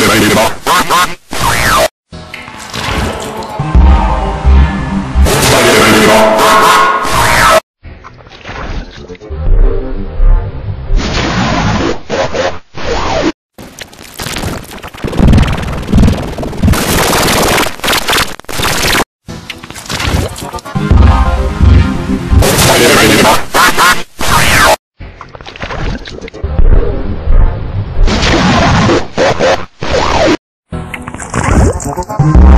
i Get ready to ありがうご。